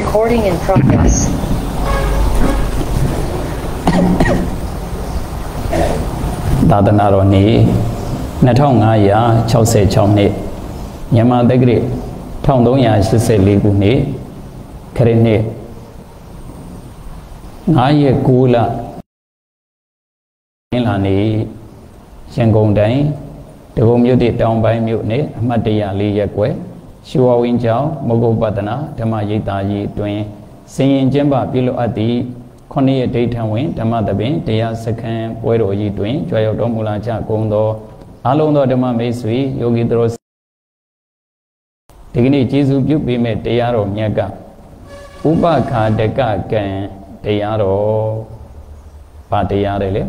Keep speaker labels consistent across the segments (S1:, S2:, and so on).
S1: Recording in progress.
S2: သာသနာတော်နေ့2566နှစ်မြန်မာတက္ကရာ1384ခုနှစ်ခရစ်နှစ်9ရက်9လအင်္လာနေ့ရန်ကုန်တိုင်းဒဂုံမြို့တိတောင်ပိုင်းမြို့နယ်အမှတ်တရ၄ရက်ကွယ် ရှူဝဝင်းကျောင်းမဂုတ်ပတနာဓမ္မရိပ်သာကြီးတွင်စင်ရင်ကျင်းပပြုလုပ်အပ်သည့်ခொနည်းရဒိဋ္ဌံဝင်ဓမ္မသဘင်တရားစခန်းပွဲတော်ကြီးတွင်ကြွရောက်တော်မူလာကြကုန်သောအလုံးသောဓမ္မမိတ်ဆွေယောဂီတို့ဒီကနေ့ကျေးဇူးပြုပေးမဲ့တရားတော်မြတ်ကဥပခါတကကံတရားတော်ဘာတရားတွေလဲ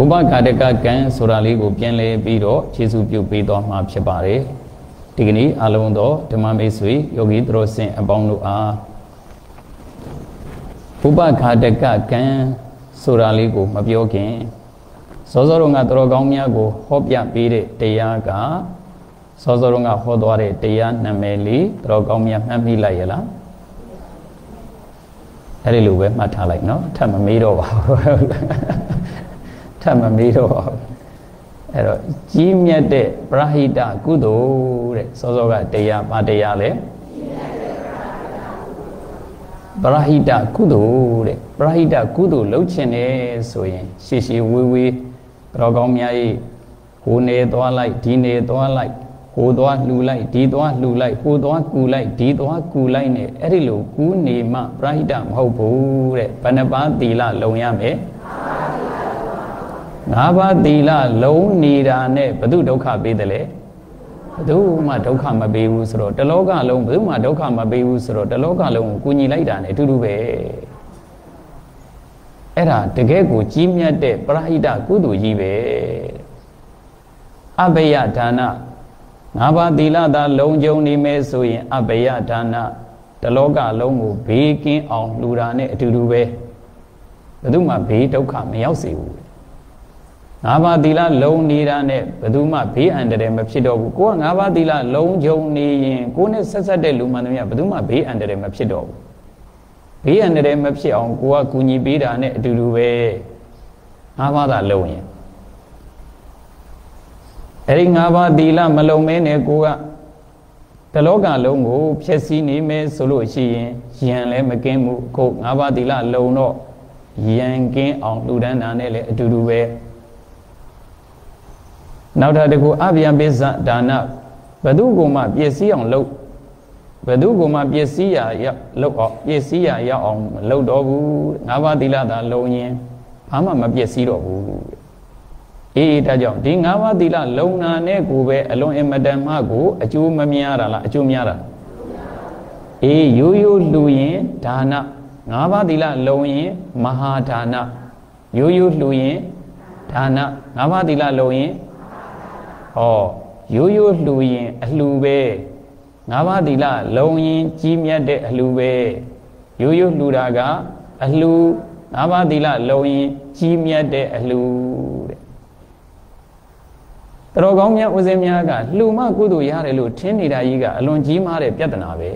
S2: ဥပခါတကကံဆိုတာလေးကိုပြန်လဲပြီးတော့ကျေးဇူးပြုပေးတော်မှာဖြစ်ပါတယ်ဒီကနေ့အလုံးသောဓမ္မမိတ်ဆွေယောဂီတို့ဆင်အပေါင်းတို့အားဥပခါတကကံဆိုတာလေးကိုမပြောခင်စောစောတုန်းကတော်ကောင်းများကိုဟောပြပေးတဲ့တရားကစောစောတုန်းကဟောသွားတဲ့တရားနာမည်လေးတော်ကောင်းများမှတ်မိလိုက်ရလားအဲ့ဒီလိုပဲမှတ်ထားလိုက်နော်ထပ်မမေးတော့ပါဘူး ထပ်မမေးတော့ပါဘူးအဲ့တော့ကြီးမြတ်တဲ့ပရဟိတကုသိုလ်တဲ့စောစောကတရားပါတရားလဲပရဟိတကုသိုလ်တဲ့ပရဟိတကုသိုလ်လုပ်ခြင်းနဲ့ဆိုရင်ရှေ့ရှေ့ဝေးဝေးတော်ကောင်းများ၏ဟိုနေသွားလိုက်ဒီနေသွားလိုက်ဟိုသွားလှူလိုက်ဒီသွားလှူလိုက်ဟိုသွားကူလိုက်ဒီသွားကူလိုက်နဲ့အဲ့ဒီလိုကူးနေမှပရဟိတမဟုတ်ဘူးတဲ့ဘယ်နှပါးသီလလုံရမယ် ငါးပါးသီလလုံနေတာနဲ့ဘု து ဒုက္ခပေးတယ်လေဘယ်သူမှဒုက္ခမပေးဘူးဆိုတော့တလောကလုံးဘယ်သူမှဒုက္ခမပေးဘူးဆိုတော့တလောကလုံးကိုကူညီလိုက်တာ ਨੇ အတူတူပဲအဲ့ဒါတကယ်ကိုကြီးမြတ်တဲ့ပရဟိတကုသိုလ်ကြီးပဲအဘယဒါနငါးပါးသီလသာလုံခြုံနေမယ်ဆိုရင်အဘယဒါနတလောကလုံးကိုဘေးကင်းအောင်လှူတာ ਨੇ အတူတူပဲဘယ်သူမှဘေးဒုက္ခမရောက်စေဘူး ငါးပါးသီလလုံနေတာနဲ့ဘယ်သူမှဘေးအန္တရာယ်မဖြစ်တော့ဘူးကိုကငါးပါးသီလလုံခြုံနေရင်ကိုနဲ့ဆက်ဆက်တဲ့လူမှန်သမျှဘယ်သူမှဘေးအန္တရာယ်မဖြစ်တော့ဘူးဘေးအန္တရာယ်မဖြစ်အောင်ကိုကကူညီပေးတာနဲ့အတူတူပဲငါးပါးသာလုံရင်အဲ့ဒီငါးပါးသီလမလုံမဲနဲ့ကိုကတလောကလုံးကိုဖြည့်ဆည်းနေမယ်ဆိုလို့ရှိရင်ယံလည်းမကင်းဘူးကိုငါးပါးသီလလုံတော့ယံကင်းအောင်လူဒန်းတာနဲ့လည်းအတူတူပဲ နောက်ထပ်တစ်ခုအဗျံပိစဒါနဘသူကမှပစ္စည်းအောင်လုပ်ဘသူကမှပစ္စည်းရလောက်အောင်ပစ္စည်းရရောက်အောင်မလုပ်တော့ဘူးငါးပါးသီလသာလုံရင်ဘာမှမပစ္စည်းတော့ဘူးအေးဒါကြောင့်ဒီငါးပါးသီလလုံနာနဲ့ကိုပဲအလွန်အမတန်မှကိုအကျိုးမများတာလားအကျိုးများတာအေးရိုးရိုးလူရင်ဒါနငါးပါးသီလလုံရင်မဟာဒါနရိုးရိုးလူရင်ဒါနငါးပါးသီလလုံရင် ဟောရိုးရိုးလှူရင်အလှူပဲငါးပါးသီလလုံရင်ကြီးမြတ်တဲ့အလှူပဲရိုးရိုးလှူတာကအလှူငါးပါးသီလလုံရင်ကြီးမြတ်တဲ့အလှူတဲ့တော်ကောင်းမြတ်ဦးစင်းများကလှူမှကုသိုလ်ရတယ်လို့ထင်နေတာကြီးကအလွန်ကြီးမားတဲ့ပြဿနာပဲ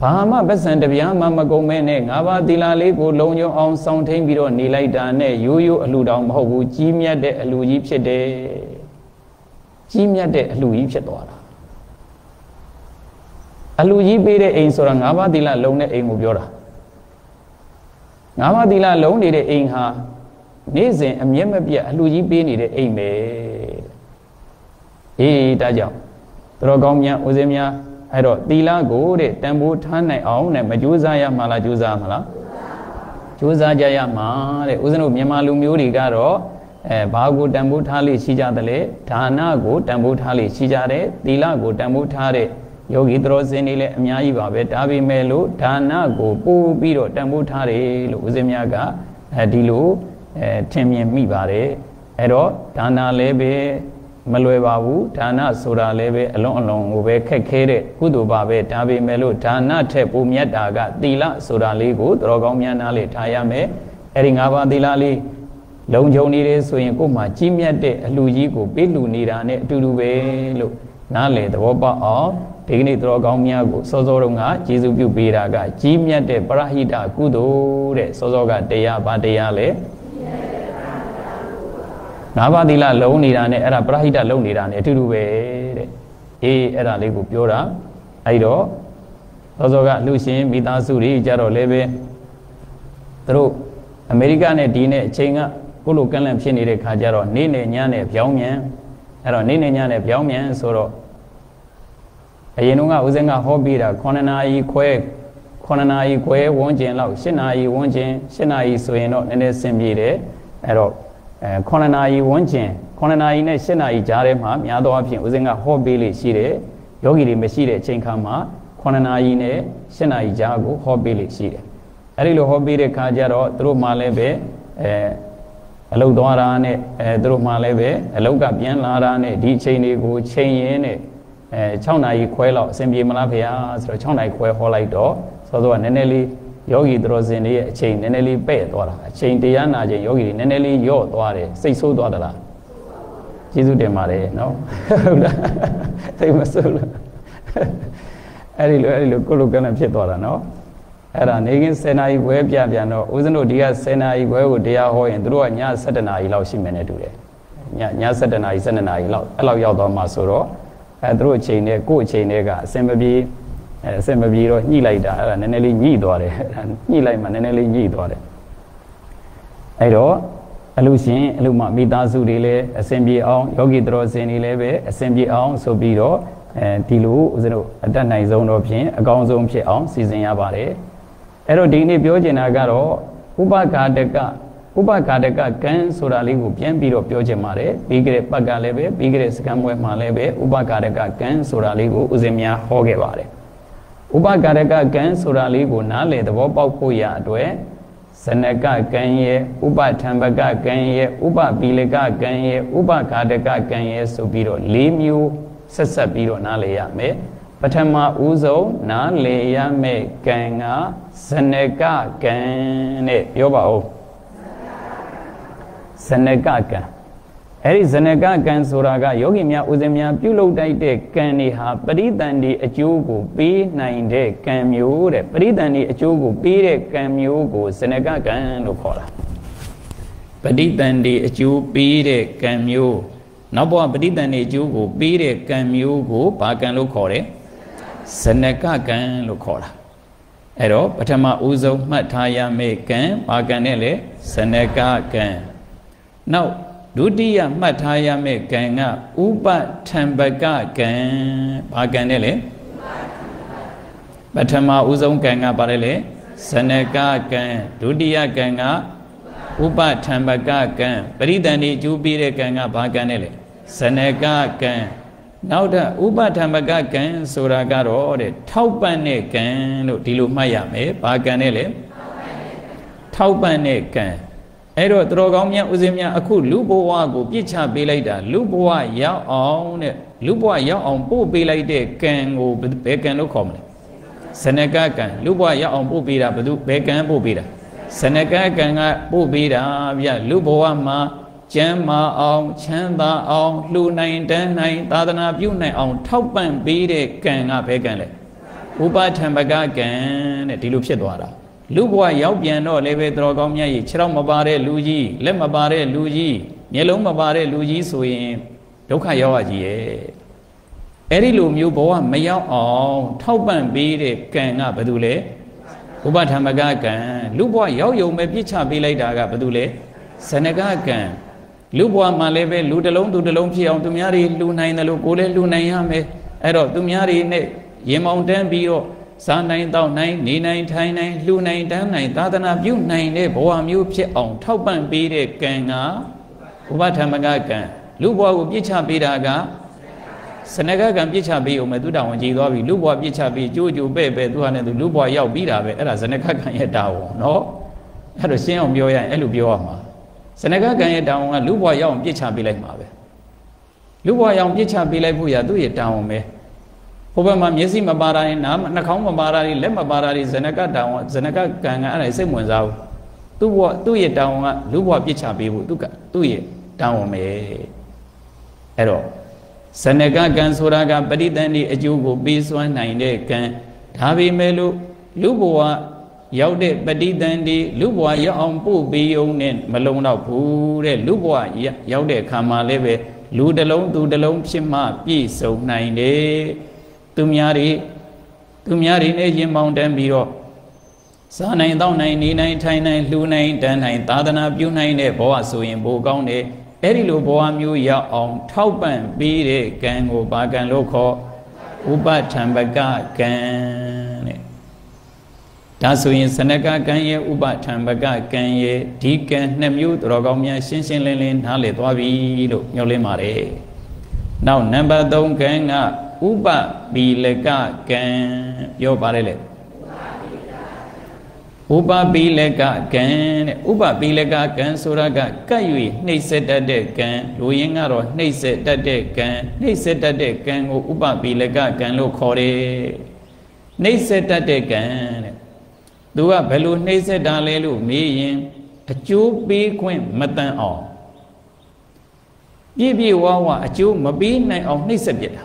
S2: ဘာမှပတ်စံတပြားမှမကုန်မဲနဲ့ငါးပါးသီလလေးကိုလုံခြုံအောင်စောင့်ထိန်ပြီးတော့နေလိုက်တာနဲ့ရိုးရိုးအလှူတောင်မဟုတ်ဘူးကြီးမြတ်တဲ့အလှူကြီးဖြစ်တယ် ကြီးမြတ်တဲ့အလှကြီးဖြစ်သွားတာအလှကြီးပေးတဲ့အိမ်ဆိုတာ၅ပါးသီလလုံးတဲ့အိမ်ကိုပြောတာ၅ပါးသီလလုံးနေတဲ့အိမ်ဟာနေ့စဉ်အမျက်မပြတ်အလှကြီးပေးနေတဲ့အိမ်ပဲအေးဒါကြောင့်တော်ကောင်းများဦးစင်းများအဲ့တော့သီလကိုတဲ့တန်ဖိုးထားနိုင်အောင်တဲ့မကြိုးစားရမှာလားကြိုးစားမှာလားကြိုးစားကြရမှာတဲ့ဦးဇင်းတို့မြန်မာလူမျိုးတွေကတော့ အဲဘာကိုတန်ဖိုးထားလေးရှိကြတယ်လေဒါနကိုတန်ဖိုးထားလေးရှိကြတယ်သီလကိုတန်ဖိုးထားတဲ့ယောဂီတော်စင်တွေလည်းအများကြီးပါပဲဒါပေမဲ့လို့ဒါနကိုပို့ပြီးတော့တန်ဖိုးထားတယ်လို့ဦးဇင်းများကအဲဒီလိုအဲထင်မြင်မိပါတယ်အဲ့တော့ဒါနလည်းပဲမလွယ်ပါဘူးဒါနဆိုတာလည်းပဲအလုံးအလုံးကိုပဲခက်ခဲတဲ့ကုသိုလ်ပါပဲဒါပေမဲ့လို့ဒါနထက်ပိုမြတ်တာကသီလဆိုတာလေးကိုတော်ကောင်းများနားလေထားရမယ်အဲ့ဒီ၅ပါးသီလလေး လုံခြုံနေတယ်ဆိုရင်ကို့မှာကြီးမြတ်တဲ့အလှကြီးကိုပေးလှူနေတာနဲ့အတူတူပဲလို့နားလေသဘောပေါက်အောင်ဒီကနေ့တော်ကောင်းများကိုစောစောတုန်းကကျေးဇူးပြုပေးတာကကြီးမြတ်တဲ့ပရဟိတကုသိုလ်တဲ့စောစောကတရားဘာတရားလဲငါးပါးသီလလုံးနေတာနဲ့အဲ့ဒါပရဟိတလုံးနေတာနဲ့အတူတူပဲတဲ့အေးအဲ့ဒါလေးကိုပြောတာအဲ့တော့သောစောကလူရှင်မိသားစုတွေကြတော့လည်းပဲသူတို့အမေရိကနဲ့ဒီနဲ့အချိန်က ကိုလိုကန့်လန့်ဖြစ်နေတဲ့ခါကျတော့နေ့နဲ့ညနဲ့ပြောင်းမြန်အဲ့တော့နေ့နဲ့ညနဲ့ပြောင်းမြန်ဆိုတော့အရင်တော့ကဦးစင်းကဟောပြီးတာ9နာရီခွဲ9နာရီခွဲဝန်းကျင်လောက်10နာရီဝန်းကျင်10နာရီဆိုရင်တော့နည်းနည်းဆင်ပြေတယ်အဲ့တော့အဲ9နာရီဝန်းကျင်9နာရီနဲ့10နာရီကြားထဲမှာများသောအားဖြင့်ဦးစင်းကဟောပေးလိရှိတယ်ယောဂီတွေမရှိတဲ့အချိန်ခါမှာ9နာရီနဲ့10နာရီကြားကိုဟောပေးလိရှိတယ်အဲ့ဒီလိုဟောပေးတဲ့ခါကျတော့သူတို့မှလည်းပဲအဲ အလုတ်သွားတာနဲ့အဲသူတို့မှလည်းပဲအလုတ်ကပြန်လာတာနဲ့ဒီအချိန်တွေကိုချိန်ရင်းနဲ့အဲ6နာရီခွဲလောက်အဆင်ပြေမလားဖေဟာဆိုတော့6နာရီခွဲဟောလိုက်တော့စောစောကနည်းနည်းလေးယောဂီသူတော်စင်တွေရဲ့အချိန်နည်းနည်းလေးပဲ့သွားတာအချိန်တရားနာချိန်ယောဂီတွေနည်းနည်းလေးယော့သွားတယ်စိတ်ဆိုးသွားသလားကျေးဇူးတင်ပါတယ်နော်ဟုတ်လားစိတ်မဆိုးလို့အဲ့ဒီလိုအဲ့ဒီလိုကိုလိုကနဖြစ်သွားတာနော် အဲ့ဒါနေကင်း10နာရီခွဲပြပြန်တော့ဦးဇင်းတို့ဒီက10နာရီခွဲကိုတရားဟောရင်တို့ကည7နာရီလောက်ရှိမယ်နဲ့တူတယ်ညည7နာရီ7နာရီလောက်အဲ့လောက်ရောက်သွားမှဆိုတော့အဲတို့အချိန်နဲ့ကိုယ့်အချိန်နဲ့ကအစင်မပြေအဲအစင်မပြေတော့ညှိလိုက်တာအဲ့ဒါနည်းနည်းလေးညှိသွားတယ်အဲ့ဒါညှိလိုက်မှနည်းနည်းလေးညှိသွားတယ်အဲ့တော့အလူရှင်အလူမမိသားစုတွေလည်းအစဉ်ပြေအောင်ယောဂီတော်စင်တွေလည်းပဲအစဉ်ပြေအောင်ဆိုပြီးတော့အဲဒီလိုဦးဇင်းတို့အတက်နိုင်ဆုံးတော့ဖြင့်အကောင်းဆုံးဖြစ်အောင်စီစဉ်ရပါတယ် အဲ့တော့ဒီနေ့ပြောချင်တာကတော့ဥပဃာတကဥပဃာတကကံဆိုတာလေးကိုပြန်ပြီးတော့ပြောချင်ပါတယ်ပြီးကြတဲ့ပတ်ကလည်းပဲပြီးကြတဲ့စကံပွဲမှာလည်းပဲဥပဃာတကကံဆိုတာလေးကိုဦးဇင်းများဟောခဲ့ပါတယ်ဥပဃာတကကံဆိုတာလေးကိုနားလည်သဘောပေါက်ဖို့ရအတွက်ဇနကကံရဲ့ဥပထံပကကံရဲ့ဥပပီလကကံရဲ့ဥပဃာတကကံရဲ့ဆိုပြီးတော့၄မျိုးဆက်ဆက်ပြီးတော့နားလည်ရမယ် ပထမဦးဆုံးနားလည်ရမယ့်ကံကဇနကကံနဲ့ပြောပါဦးဇနကကံအဲ့ဒီဇနကကံဆိုတာကယောဂီများဦးဇင်းများပြုလုပ်တိုက်တဲ့ကံတွေဟာပရိသန္တိအကျိုးကိုပေးနိုင်တဲ့ကံမျိုးတဲ့ပရိသန္တိအကျိုးကိုပေးတဲ့ကံမျိုးကိုဇနကကံလို့ခေါ်တာပရိသန္တိအကျိုးပေးတဲ့ကံမျိုးနောက်ဘဝပရိသန္တိအကျိုးကိုပေးတဲ့ကံမျိုးကိုဘာကံလို့ခေါ်တယ် ဇနကကံလို့ခေါ်တာအဲ့တော့ပထမဦးဆုံးမှတ်ထားရမယ့်ကံဘာကံနဲ့လဲဇနကကံနောက်ဒုတိယမှတ်ထားရမယ့်ကံကဥပထံပကကံဘာကံနဲ့လဲပထမဦးဆုံးကံကဘာလဲလဲဇနကကံဒုတိယကံကဥပထံပကကံပရိသန္တိကျူးပြီးတဲ့ကံကဘာကံနဲ့လဲဇနကကံ နောက်ထပ်ဥပထံပကကံဆိုတာကတော့တဲ့ထောက်ပံ့တဲ့ကံလို့ဒီလိုမှတ်ရမယ်ဘာကံနဲ့လဲထောက်ပံ့တဲ့ကံအဲ့တော့တော်ကောင်းမြတ်ဦးဇင်းများအခုလူဘဝကိုပြစ်ချပေးလိုက်တာလူဘဝရောက်အောင်တဲ့လူဘဝရောက်အောင်ပို့ပေးလိုက်တဲ့ကံကိုဘယ်ကံလို့ခေါ်မလဲဇနကကံလူဘဝရောက်အောင်ပို့ပေးတာဘယ်သူဘယ်ကံပို့ပေးတာဇနကကံကပို့ပေးတာဗျလူဘဝမှာ ကျမ်းမာအောင်ချမ်းသာအောင်လှူနိုင်တန်းနိုင်သာသနာပြုနိုင်အောင် ထောက်ပံ့ပေးတဲ့ကံကဘယ်ကံလဲဥပထံပကကံတဲ့ဒီလိုဖြစ်သွားတာလူဘဝရောက်ပြန်တော့လည်းပဲတော်ကောင်းမြတ်ကြီးခြေထောက်မပါတဲ့လူကြီးလက်မပါတဲ့လူကြီးမျက်လုံးမပါတဲ့လူကြီးဆိုရင်ဒုက္ခရောက်ရကြီးရဲ့အဲ့ဒီလိုမျိုးဘဝမရောက်အောင်ထောက်ပံ့ပေးတဲ့ကံကဘာလို့လဲဥပထမကကံလူဘဝရောက်ယုံပဲပြစ်ချပေးလိုက်တာကဘာလို့လဲဇနကကံ လူဘဝမှာလည်းပဲလူတစ်လုံးသူတစ်လုံးဖြစ်အောင်သူများတွေလှူနိုင်တယ်လို့ကိုယ်လည်းလှူနိုင်ရမယ်အဲ့တော့သူများတွေနဲ့ရင်မောင်တန်းပြီးတော့စားနိုင်တောက်နိုင်နေနိုင်ထိုင်နိုင်လှူနိုင်တန်းနိုင်သာသနာပြုနိုင်တဲ့ဘဝမျိုးဖြစ်အောင်ထောက်ပံ့ပေးတဲ့ကံကဥပထမကကံလူဘဝကိုပြစ်ချပေးတာကစနကကံပြစ်ချပေးအောင်မဲ့သူတောင်ဝင်ကြည်သွားပြီလူဘဝပြစ်ချပေးကြိုးကြိုးပဲ့ပဲသူဟာနဲ့သူလူဘဝရောက်ပြီးတာပဲအဲ့ဒါစနကကံရဲ့တာဝန်နော်အဲ့တော့ရှင်းအောင်ပြောရရင်အဲ့လိုပြောရမှာ စနကကံရဲ့တာဝန်ကလူဘဝရောက်အောင်ပြစ်ချပေးလိုက်မှာပဲလူဘဝရောက်ပြစ်ချပေးလိုက်ဖို့ရသူ့ရဲ့တာဝန်ပဲဟိုဘက်မှာမျက်စိမပါတာနဲ့နားနှာခေါင်းမပါတာတွေလက်မပါတာတွေဇနကတောင်ဇနကကံကအဲ့ဒါစိတ်ဝင်စားဘူးသူ့ဘဝသူ့ရဲ့တောင်ကလူဘဝပြစ်ချပေးဖို့သူကသူ့ရဲ့တောင်းဝင်ပဲအဲ့တော့ဇဇနကကံဆိုတာကပရိသန္တိအကျိုးကိုပေးစွမ်းနိုင်တဲ့ကံဒါပေမဲ့လို့လူဘဝ ရောက်တဲ့ပဋိသန္တိလူဘဝရောက်အောင်ပို့ပေးုံနဲ့မလုံတော့ဘူးတဲ့လူဘဝရောက်တဲ့အခါမှာလည်းပဲလူတစ်လုံးသူတစ်လုံးဖြစ်မှပြည့်စုံနိုင်တယ်သူများတွေသူများတွေနဲ့ရင်မောင်းတန်းပြီးတော့စားနိုင်တောင်းနိုင်နေနိုင်ထိုင်နိုင်လှူနိုင်တန်းနိုင်သာသနာပြုနိုင်တဲ့ဘဝဆိုရင်ဘိုကောင်းတယ်အဲ့ဒီလိုဘဝမျိုးရောက်အောင် ထောက်ပံ့ပေးတဲ့ကံကိုဘာကံလို့ခေါ်ဥပထံပကကံတဲ့ ဒါဆိုရင်စနကကံရဲ့ဥပထံပကကံရဲ့ဒီကံနှစ်မျိုးတော်ကောင်းများရှင်းရှင်းလင်းလင်းနားလည်သွားပြီလို့ညွှန်လင်းပါတယ်နောက်နံပါတ်3ကံကဥပပီလကကံပြောပါတယ်လေဥပပိလကကံတဲ့ဥပပိလကကံဆိုတာကကပ်၍နှိမ့်ဆက်တတ်တဲ့ကံလူရင်းကတော့နှိမ့်ဆက်တတ်တဲ့ကံနှိမ့်ဆက်တတ်တဲ့ကံကိုဥပပိလကကံလို့ခေါ်တယ်နှိမ့်ဆက်တတ်တဲ့ကံတဲ့ သူကဘယ်လိုနှိမ့်ဆက်တာလဲလို့မေးရင်အကျိုးပေးခွင့်မတန်အောင်ပြည့်ပြည့်ဝဝအကျိုးမပေးနိုင်အောင်နှိမ့်ဆက်ပြတာ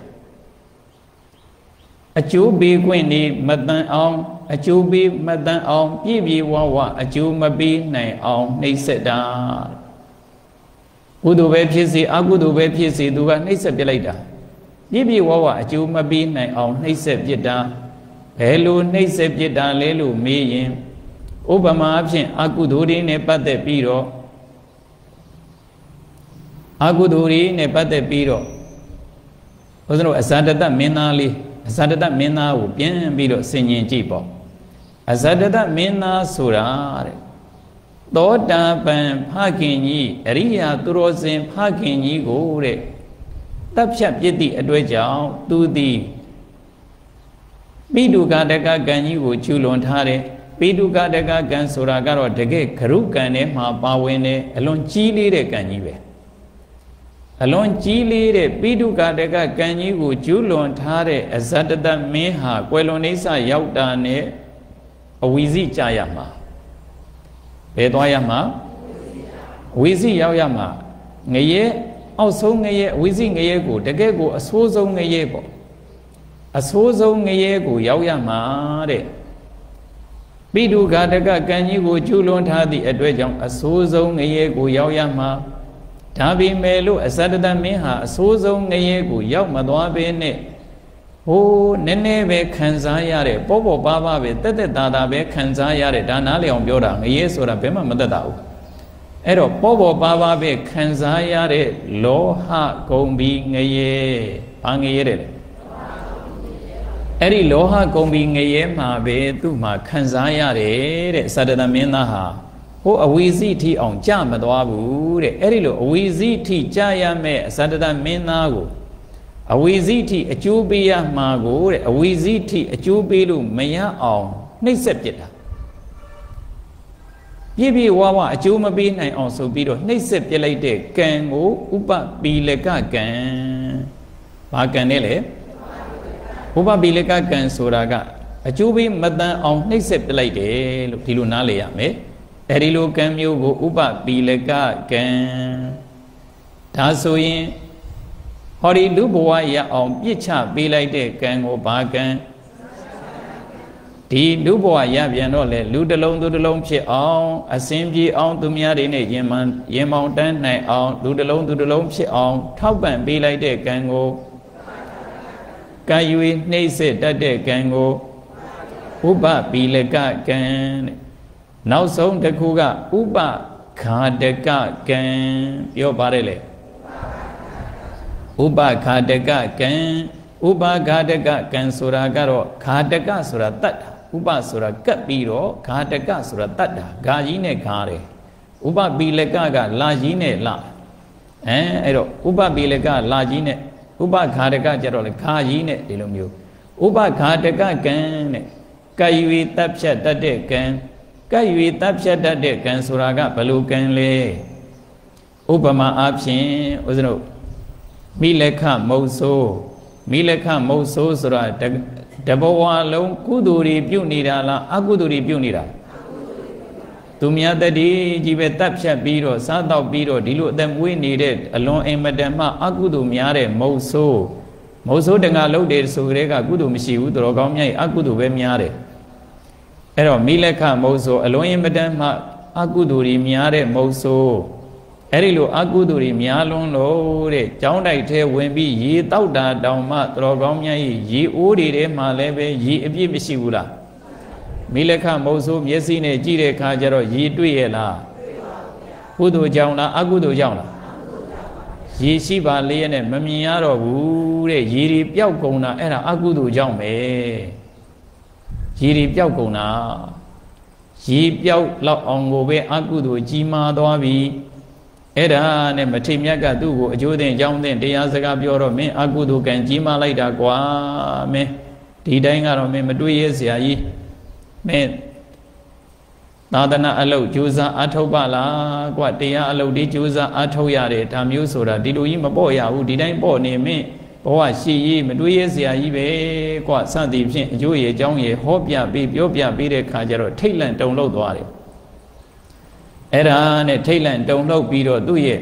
S2: အကျိုးပေးခွင့်နေမတန်အောင်အကျိုးပေးမတန်အောင် ပြည့်ပြည့်ဝဝအကျိုးမပေးနိုင်အောင်နှိပ်စက်တာကုသိုလ်ပဲဖြစ်စေအကုသိုလ်ပဲဖြစ်စေသူကနှိပ်စက်ပြလိုက်တာပြည့်ပြည့်ဝဝအကျိုးမပေးနိုင်အောင်နှိပ်စက်ပြတာ ဘယ်လိုနှိပ်စက်ပြတာလဲလို့မေးရင်ဥပမာအဖြစ်အကုသိုလ်တွေနဲ့ပတ်သက်ပြီးတော့အကုသိုလ်တွေနဲ့ပတ်သက်ပြီးတော့ဘုရားတို့အဇာတတမင်းသားလေးအဇာတတမင်းသားကိုပြန်ပြီးတော့ဆင်ញင်ကြည့်ပေါ့အဇဒတမင်းသားဆိုတာတဲ့သောတာပန်ဖခင်ကြီးအရိယာသူတော်စင်ဖခင်ကြီးကိုတဲ့တပ်ဖြတ်ပြစ်သည့်အတွက်ကြောင့်သူသည် ပိတုကတကကံကြီးကိုကျူလွန်ထားတယ်ပိတုကတကကံဆိုတာကတော့တကယ်ဂရုကံထဲမှာပါဝင်တဲ့အလွန်ကြီးလေးတဲ့ကံကြီးပဲအလွန်ကြီးလေးတဲ့ပိတုကတကကံကြီးကိုကျူးလွန်ထားတဲ့အဇတတမင်းဟာကွယ်လွန်နေဆရောက်တာနဲ့အဝီစီကြာရမှာဘယ်သွားရမှာအဝီစီရောက်ရမှာငရဲအောက်ဆုံးငရဲအဝီစီငရဲကိုတကယ်ကိုအဆိုးဆုံးငရဲပေါ့ အဆိုးဆုံးငရဲကိုရောက်ရမှာတဲ့ပိတုခတကကံကြီးကိုကျူးလွန်ထားသည့်အတွက်ကြောင့်အဆိုးဆုံးငရဲကိုရောက်ရမှာဒါပေမဲ့လို့အစတတမင်းဟာအဆိုးဆုံးငရဲကိုရောက်မသွားဘဲနဲ့ဟိုးနည်းနည်းပဲခံစားရတဲ့ပေါ့ပေါ့ပါးပါးပဲတက်တက်တာတာပဲခံစားရတဲ့ဒါနားလေအောင်ပြောတာငရဲဆိုတာဘယ်မှမတက်တာဘူးအဲ့တော့ပေါ့ပေါ့ပါးပါးပဲခံစားရတဲ့လောဟဂုံဘီငရဲဘာငရဲတဲ့ အဲ့ဒီလောဟဂုံဘီငရဲမှာပဲသူ့မှာခံစားရတယ်တဲ့စတတမင်းသားဟာဟိုအဝီစီထိအောင်ကြမသွားဘူးတဲ့အဲ့ဒီလိုအဝီစီထိကြရမဲ့အစတတမင်းသားကိုအဝီစီထိအကျိုးပေးရမှာကိုတဲ့အဝီစီထိအကျိုးပေးလို့မရအောင်နှိပ်စက်ပြစ်တာပြည့်ပြည့်ဝဝအကျိုးမပေးနိုင်အောင်ဆိုပြီးတော့နှိပ်စက်ပြစ်လိုက်တဲ့ကံကိုဥပပီလကကံဘာကံနဲ့လဲ ဥပပီလကကံဆိုတာကအကျိုးပေးမတန်အောင်နှိပ်စက်ပြစ်လိုက်တယ်လို့ဒီလိုနားလည်ရမယ်အဲဒီလိုကံမျိုးကိုဥပပီလကကံဒါဆိုရင်ဟောဒီလူဘဝရအောင်ပြစ်ချပေးလိုက်တဲ့ကံကိုဘာကံဒီလူဘဝရပြန်တော့လေလူတစ်လုံးသူတစ်လုံးဖြစ်အောင်အစင်ပြေအောင်သူများတွေနဲ့ရင်မရင်မောင်တန်းနိုင်အောင်လူတစ်လုံးသူတစ်လုံးဖြစ်အောင်ထောက်ပံ့ပေးလိုက်တဲ့ကံကို ကံယူနှိမ့်စစ်တတ်တဲ့ကံကိုဥပပီလကကံတဲ့နောက်ဆုံးတစ်ခုကဥပခာတကကံပြောပါတယ်လေဥပခာတကကံဥပခာတကကံဆိုတာကတော့ခာတကဆိုတာတတ်တာဥပဆိုတာကပ်ပြီးတော့ခာတကဆိုတာတတ်တာဂါကြီးနဲ့ခါတယ်ဥပပီလကကလာကြီးနဲ့လာအဲအဲ့တော့ဥပပီလကလာကြီးနဲ့ ဥပခာတကကြတော့လေခါကြီးနဲ့ဒီလိုမျိုးဥပခာတကကံနဲ့ကယွေတပ်ဖြတ်တတ်တဲ့ကံကပ်၍တပ်ဖြတ်တတ်တဲ့ကံဆိုတာကဘယ်လိုကံလဲဥပမာအားဖြင့်ဦးဇင်းတို့မိလက်ခမုတ်ဆိုးမိလက်ခမုတ်ဆိုးဆိုတာတဘဝလုံးကုသိုလ်တွေပြုတ်နေတာလားအကုသိုလ်တွေပြုတ်နေတာ သူများတတိကြီးပဲတတ်ဖြတ်ပြီးတော့စားတော့ပြီးတော့ဒီလိုအသက်မွေးနေတဲ့အလွန်အင်မတန်မှအကုသိုလ်များတဲ့မုတ်ဆိုးမုတ်ဆိုးတန်ခါလုတ်တယ်ဆိုကြတဲ့ကကုသိုလ်မရှိဘူးတော်ကောင်းမြတ်အကုသိုလ်ပဲများတယ်အဲ့တော့မိလက်ခမုတ်ဆိုးအလွန်အင်မတန်မှအကုသိုလ်တွေများတဲ့မုတ်ဆိုးအဲ့ဒီလိုအကုသိုလ်တွေများလွန်းလို့တဲ့ကြောင်းတိုက်ထဲဝင်ပြီးရေတောက်တာတောင်မှတော်ကောင်းမြတ်ရေအိုးတွေထဲမှာလည်းပဲရေအပြည့်မရှိဘူးလား မိလက်ခမုတ်ဆိုးမျက်စိနဲ့ကြည့်တဲ့အခါကျတော့ရေတွေ့ရဲ့လားကုသိုလ်ကြောင့်လားအကုသိုလ်ကြောင့်လားရေရှိပါလျက်နဲ့မမြင်ရတော့ဘူးတဲ့ရေတွေပျောက်ကုန်တာအဲ့ဒါအကုသိုလ်ကြောင့်ပဲရေတွေပျောက်ကုန်တာရေပျောက်လောက်အောင်ကိုပဲအကုသိုလ်ကြီးမားသွားပြီအဲ့ဒါနဲ့မထိမြတ်ကသူ့ကိုအကျိုးတင်ကြောင်းတင်တရားစကားပြောတော့မင်းအကုသိုလ်ကံကြီးမားလိုက်တာကွာမင်းဒီတိုင်းကတော့မင်းမတွေးရစရာကြီး မင်းသာသနာအလုပ်ကြိုးစားအထောက်ပါလားကွတရားအလုပ်ဒီကြိုးစားအထောက်ရတယ်ဒါမျိုးဆိုတာဒီလိုကြီးမပေါ့ရဘူးဒီတိုင်းပေါ့နေမင်းဘဝရှိရေးမတွေးရစရာကြီးပဲကွစသည်ဖြင့်အကျိုးရအကြောင်းရဟောပြပြီးပြောပြပြီးတဲ့ခါကျတော့ထိတ်လန့်တုန်လှုပ်သွားတယ်အဲ့ဒါနဲ့ထိတ်လန့်တုန်လှုပ်ပြီးတော့သူ့ရဲ့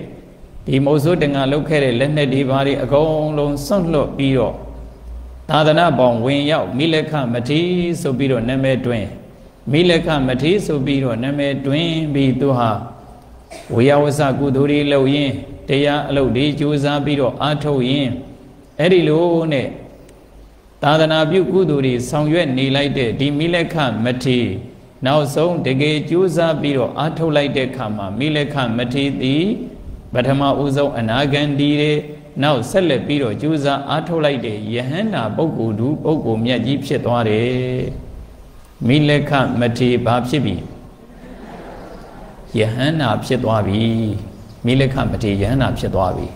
S2: ဒီမုတ်ဆိုးတငါလှုပ်ခဲ့တဲ့လက်နဲ့ဒီဘာတွေအကုန်လုံးစွန့်လွတ်ပြီးတော့ သာသနာပေါင်းဝင်ရောက်မိလက်ခမတိဆိုပြီးတော့နာမည်တွင်မိလက်ခမတိဆိုပြီးတော့နာမည်တွင်ပြီးသူဟာဝေယဝဆကုသိုလ်တွေလုပ်ရင်းတရားအလုပ်တွေကြိုးစားပြီးတော့အားထုတ်ရင်းအဲ့ဒီလိုနဲ့သာသနာပြုကုသိုလ်တွေဆောင်ရွက်နေလိုက်တဲ့ဒီမိလက်ခမတိနောက်ဆုံးတကယ်ကြိုးစားပြီးတော့အားထုတ်လိုက်တဲ့ခါမှာမိလက်ခမတိသည်ပထမဦးဆုံးအနာဂန္ဒီတွေ နောက်ဆက်လက်ပြီးတော့ကြိုးစားအားထုတ်လိုက်တဲ့ယဟန္တာပုဂ္ဂိုလ်သူပုဂ္ဂိုလ်မြတ်ကြီးဖြစ်သွားတယ်မိလက်ခမထေဘာဖြစ်ပြီယဟန္တာဖြစ်သွားပြီမိလက်ခမထေယဟန္တာဖြစ်သွားပြီ